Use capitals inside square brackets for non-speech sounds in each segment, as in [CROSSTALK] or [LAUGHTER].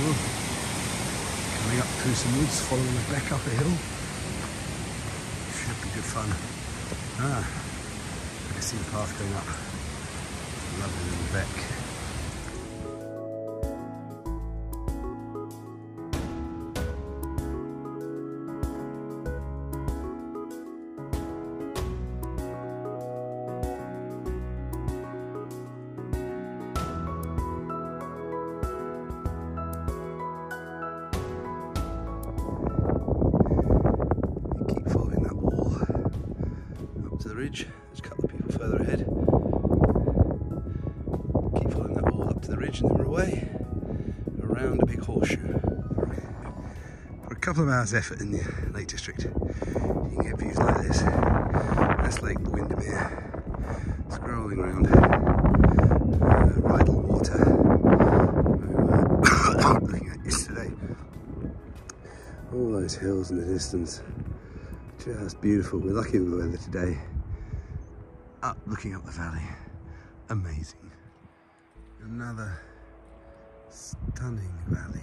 well. Coming up through some woods, following the beck up a hill. Should be good fun. Ah, I can see the path going up. Lovely little beck. Ridge. There's a couple of people further ahead. Keep following that wall up to the ridge and then we're away around a big horseshoe. For a couple of hours effort in the Lake District, you can get views like this. That's Lake Windermere. Scrolling around uh, Water. [COUGHS] Looking at yesterday. All those hills in the distance. Just beautiful. We're lucky with the weather today up, looking up the valley. Amazing. Another stunning valley.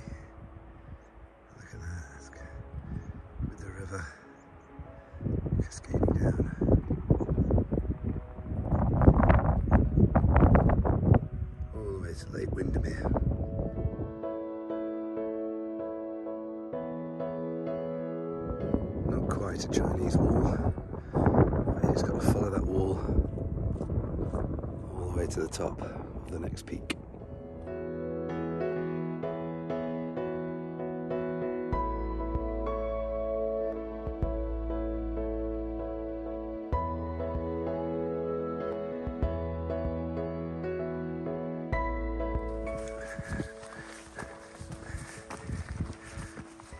To the top of the next peak.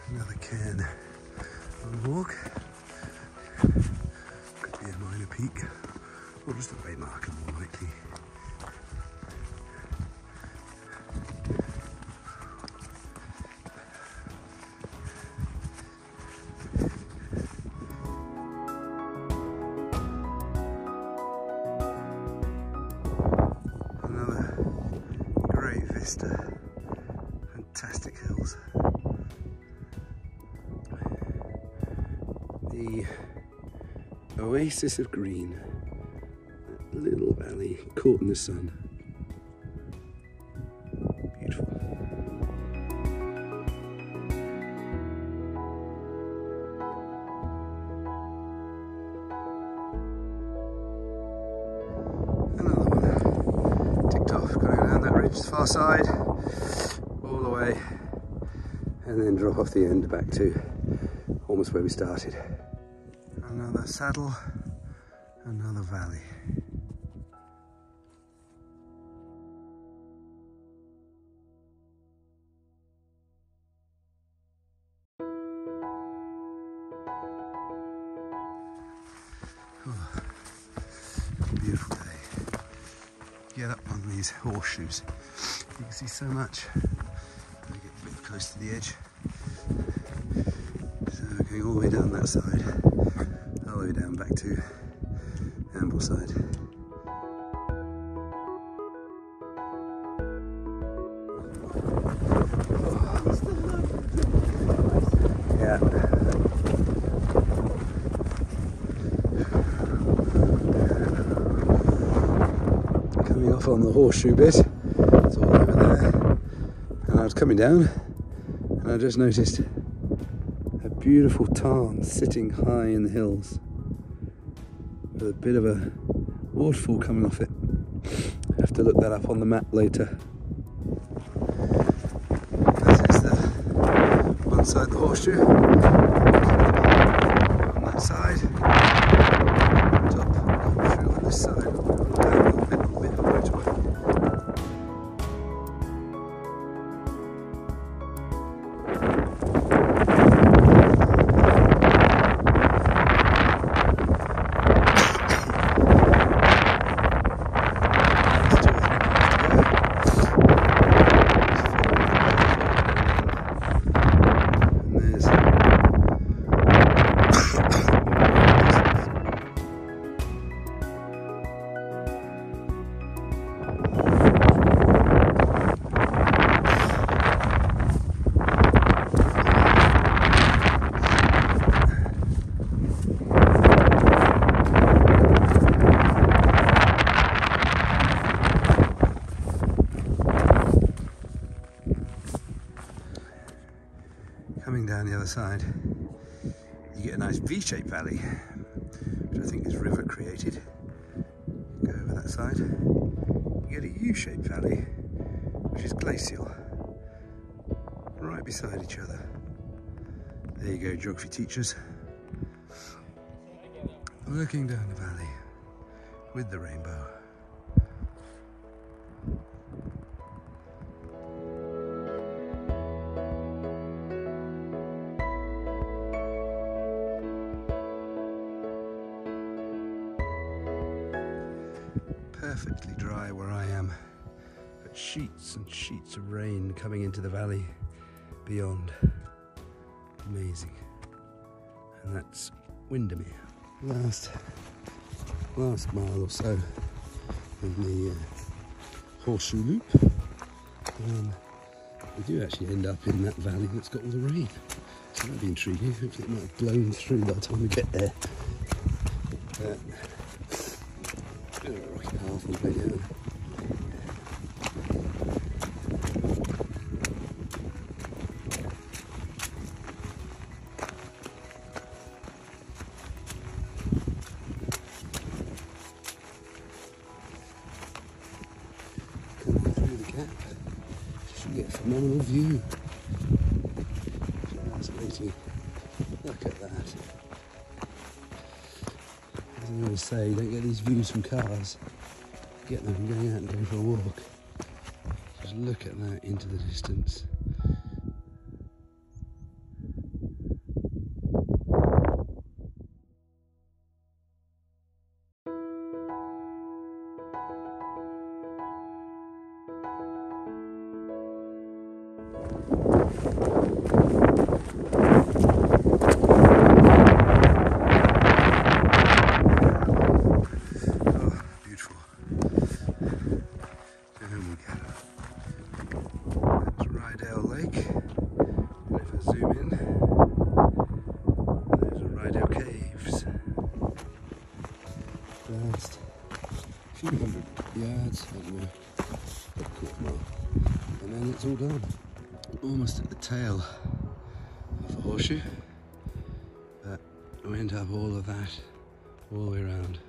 Another cairn on the walk peak, or just a waymarker more likely. Vista, fantastic hills. The oasis of green. Little valley caught in the sun. Beautiful. Far side, all the way, and then drop off the end back to almost where we started another saddle, another valley. Beautiful. Get up on these horseshoes. You can see so much. I get a bit close to the edge. So going all the way down that side all the way down back to Ambleside. Off on the horseshoe bit, it's all over there. And I was coming down and I just noticed a beautiful tarn sitting high in the hills with a bit of a waterfall coming off it. I have to look that up on the map later. This is the one side of the horseshoe. Side, you get a nice V-shaped valley, which I think is river created. Go over that side, you get a U-shaped valley, which is glacial, right beside each other. There you go, geography teachers. Looking down the valley with the rainbow. Where I am, but sheets and sheets of rain coming into the valley beyond. Amazing. And that's Windermere. Last, last mile or so in the uh, horseshoe loop. Um, we do actually end up in that valley that's got all the rain. So that'd be intriguing. Hopefully it might have blown through by the time we get there. Uh, phenomenal view. Look at that. As I always say, you don't get these views from cars. Get them from going out and going for a walk. Just look at that into the distance. And then it's all done. Almost at the tail of the horseshoe. But we end up all of that all the way around.